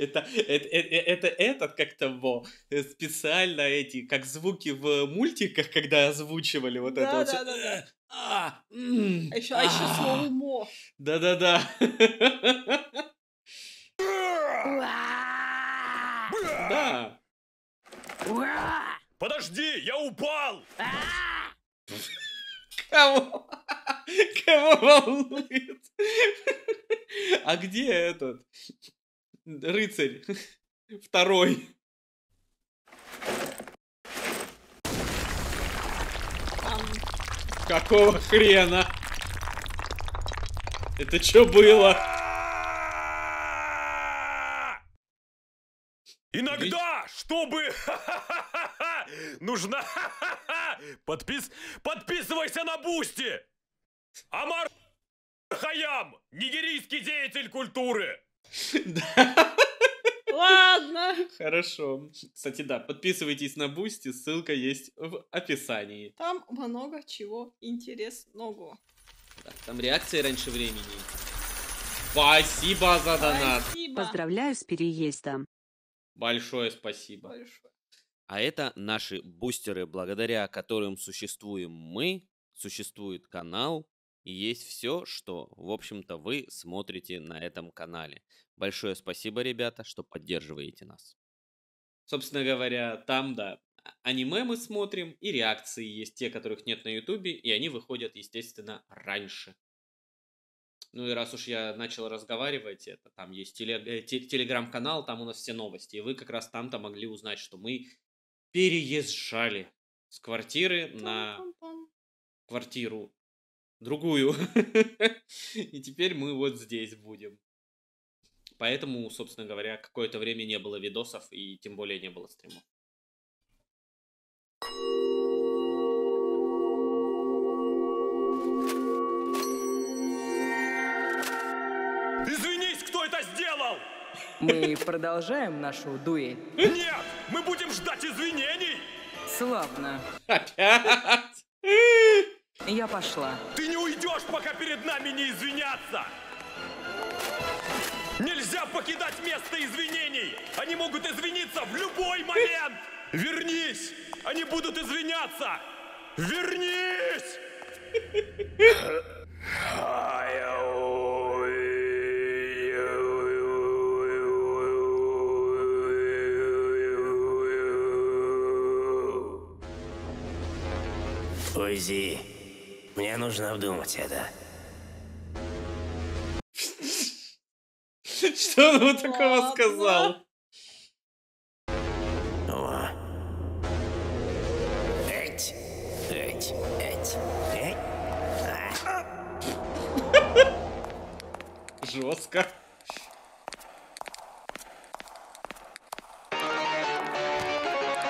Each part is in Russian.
Это, это, это, это этот как того специально эти, как звуки в мультиках, когда озвучивали вот это Да, вот. да, да, да. А, м, А еще, а еще а. слово мо. Да-да-да. Да. Подожди, я упал! Кого? Кого волнует? А где этот? Рыцарь. Второй. Какого хрена? Это что было? Иногда, чтобы... Нужна... Подпис... Подписывайся на Бусти! Омар Хайям, нигерийский деятель культуры! Да. Ладно. Хорошо. Кстати, да, подписывайтесь на Бусти, ссылка есть в описании. Там много чего интересного. Да, там реакция раньше времени. Спасибо за донат. Спасибо. Поздравляю с переездом. Большое спасибо. Большое. А это наши бустеры, благодаря которым существуем мы, существует канал, и есть все, что, в общем-то, вы смотрите на этом канале. Большое спасибо, ребята, что поддерживаете нас. Собственно говоря, там, да, а- аниме мы смотрим, и реакции есть те, которых нет на Ютубе, и они выходят, естественно, раньше. Ну и раз уж я начал разговаривать, это там есть теле- э, те- телеграм-канал, там у нас все новости, и вы как раз там-то могли узнать, что мы переезжали с квартиры на квартиру другую. И теперь мы вот здесь будем. Поэтому, собственно говоря, какое-то время не было видосов и тем более не было стримов. Извинись, кто это сделал! Мы продолжаем нашу дуэль. Нет! Мы будем ждать извинений! Славно. Опять! Я пошла. Ты не уйдешь, пока перед нами не извинятся! Нельзя покидать место извинений! Они могут извиниться в любой момент! Вернись! Они будут извиняться! Вернись! Уйди. Нужно обдумать это. Что он вот такого сказал? О. Эть. Эть. Эть. Эть. Жестко.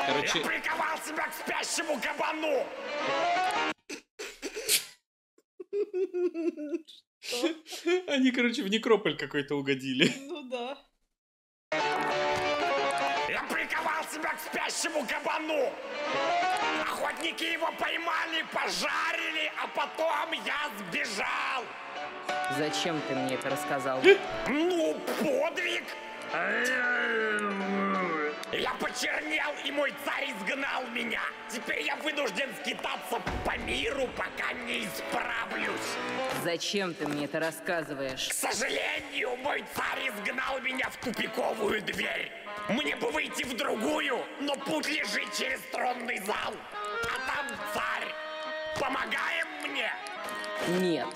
Короче, приковал себя к спящему кабану! они, короче, в некрополь какой-то угодили. Ну да. Я приковал себя к спящему кабану! Охотники его поймали, пожарили, а потом я сбежал! Зачем ты мне это рассказал? Ну, подвиг! Я почернел, и мой царь изгнал меня. Теперь я вынужден скитаться по миру, пока не исправлюсь. Зачем ты мне это рассказываешь? К сожалению, мой царь изгнал меня в тупиковую дверь. Мне бы выйти в другую, но путь лежит через тронный зал. А там царь. Помогаем мне? Нет,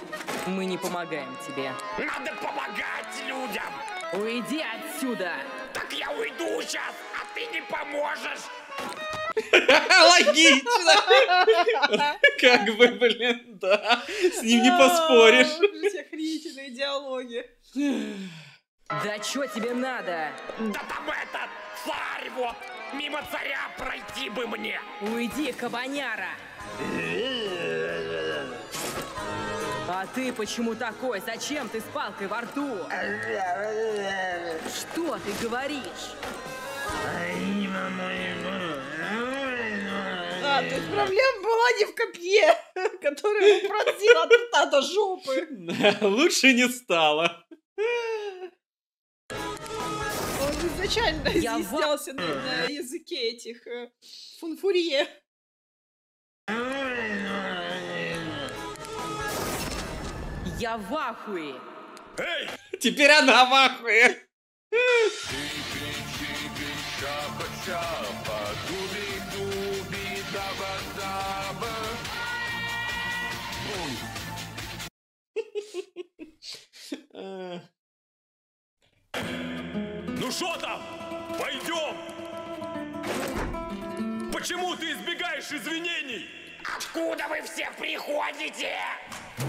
мы не помогаем тебе. Надо помогать людям. Уйди отсюда! Так я уйду сейчас, ты не поможешь. Логично! Как бы, блин, да. С ним не поспоришь. А, охренительные диалоги. Да чё тебе надо? Да там этот царь вот. Мимо царя пройти бы мне. Уйди, кабаняра! А ты почему такой? Зачем ты с палкой во рту? Что ты говоришь? А, то есть проблема была не в копье, которое пронзило от рта до жопы. Лучше не стало. же изначально Я изъяснялся на, на языке этих э, фунфурье. Я в ахуе. Эй, Теперь она в ахуе. ну что там? Пойдем! Почему ты избегаешь извинений? Откуда вы все приходите?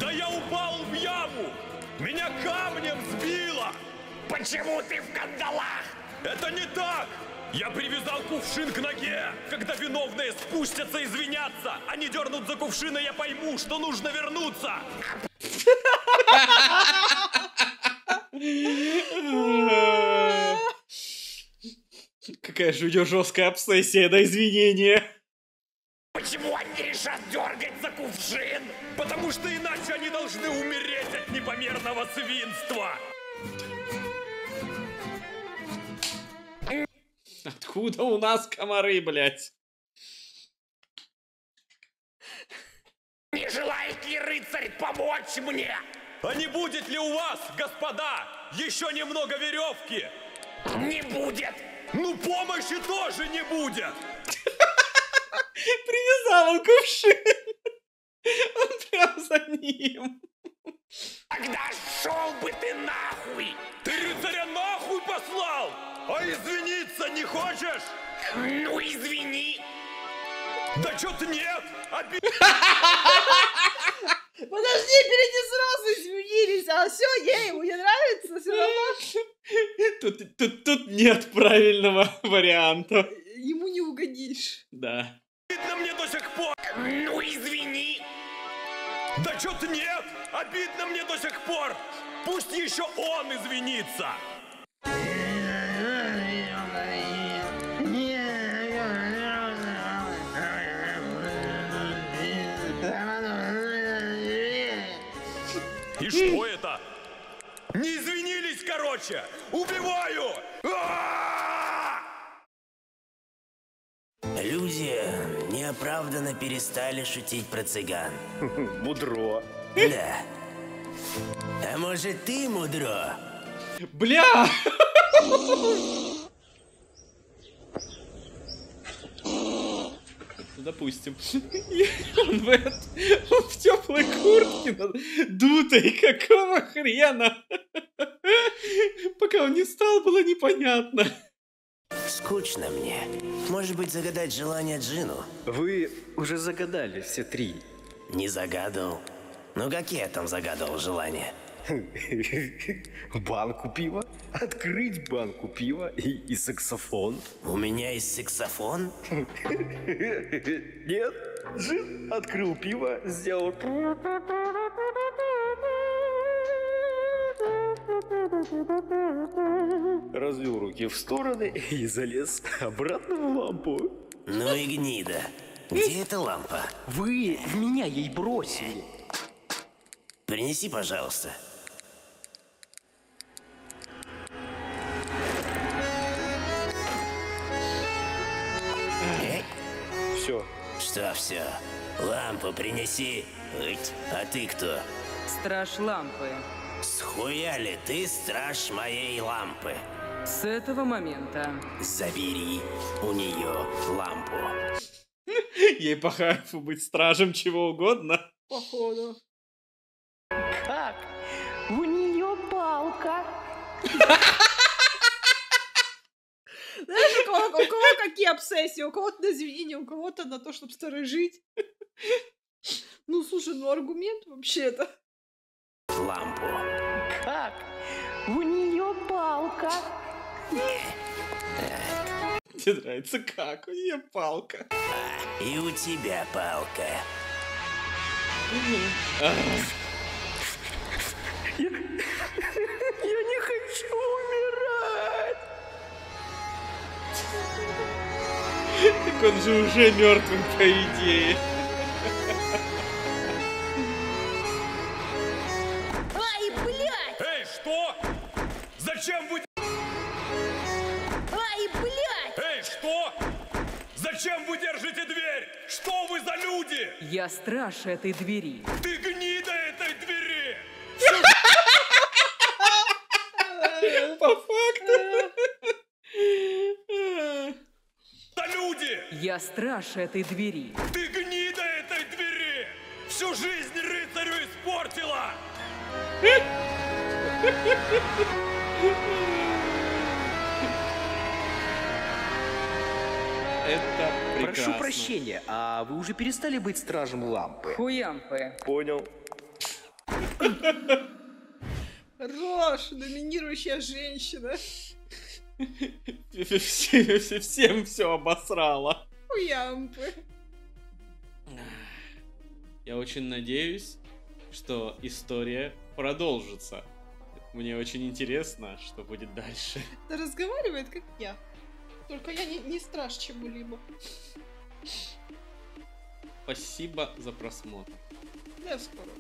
Да я упал в яму! Меня камнем сбило! Почему ты в кандалах? Это не так! Я привязал кувшин к ноге! Когда виновные спустятся извиняться, они дернут за кувшин, и я пойму, что нужно вернуться! Какая же у нее жесткая обсессия на извинения. Почему они решат дергать за кувшин? Потому что иначе они должны умереть от непомерного свинства! Откуда у нас комары, блядь? Не желает ли рыцарь помочь мне? А не будет ли у вас, господа, еще немного веревки? Не будет. Ну помощи тоже не будет! Привязал он кувшин. Он прям за ним. Тогда шел бы ты нахуй. Ты рыцаря нахуй послал! А извиниться не хочешь? Ну извини. Да чё-то нет! Обид... Подожди, перейди сразу извинились, а все, ей ему не нравится, все равно Тут, тут, нет правильного варианта. ему не угодишь. Да. Обидно мне до сих пор! Ну извини. Да чё-то нет! Обидно мне до сих пор! Пусть еще он извинится! И что это? Не извинились, короче! Убиваю! Перестали шутить про цыган. Мудро. Да. А может ты мудро? Бля! Допустим. Он в, эт- он в теплой куртке, дутой, какого хрена? Пока он не стал, было непонятно. Скучно мне. Может быть, загадать желание Джину? Вы уже загадали все три. Не загадывал. Ну какие я там загадывал желания? Банку пива, открыть банку пива и, и саксофон. У меня есть саксофон? Нет, Джин открыл пиво, сделал... Развел руки в стороны и залез обратно в лампу. Ну и гнида. Где эта лампа? Вы в меня ей бросили. Принеси, пожалуйста. Все, Что все? Лампу принеси. А ты кто? Страж лампы. Схуя ли ты страж моей лампы? С этого момента Забери у нее лампу. Ей по хайфу быть стражем чего угодно. Походу. Как? У нее палка. Знаешь, у кого, у кого какие обсессии? У кого-то на извинения, у кого-то на то, чтобы сторожить. Ну, слушай, ну аргумент вообще-то. Лампу. Как? У нее палка. Мне нравится как, у нее палка. И у тебя палка. Я не хочу умирать. Так он же уже мертвый, по идее. Что вы за люди? Я страж этой двери. Ты гнида этой двери! По факту. За люди! Я страж этой двери. Ты гнида этой двери! Всю жизнь рыцарю испортила! Это прекрасно. Прошу прощения, а вы уже перестали быть стражем лампы? Хуямпы. Понял. Рош, доминирующая женщина. Все- все- Всем все обосрало. Хуямпы. Я очень надеюсь, что история продолжится. Мне очень интересно, что будет дальше. Да разговаривает, как я. Только я не, не страж чему-либо. Спасибо за просмотр. До скорого.